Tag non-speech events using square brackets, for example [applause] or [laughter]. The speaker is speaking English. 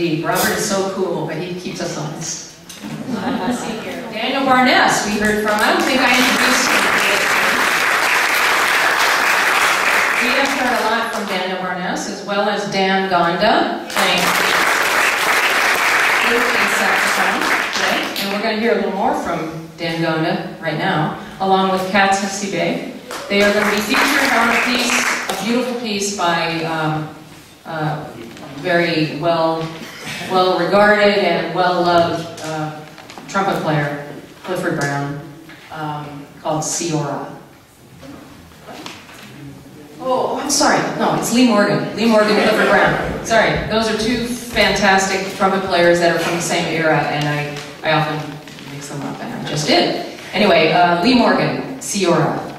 indeed. Robert is so cool, but he keeps us honest. [laughs] Daniel Barnes, we heard from. I don't think I introduced him. We have heard a lot from Daniel Barnes, as well as Dan Gonda playing flute and saxophone today. And we're going to hear a little more from Dan Gonda right now, along with Kat Hasibe. They are going to be featured on a piece, a beautiful piece by um, uh, very well, well regarded and well loved uh, trumpet player, Clifford Brown, um, called Ceora. Oh, I'm sorry. No, it's Lee Morgan. Lee Morgan, Clifford Brown. Sorry. Those are two fantastic trumpet players that are from the same era, and I, I often mix them up, and I just did. Anyway, uh, Lee Morgan, Ceora.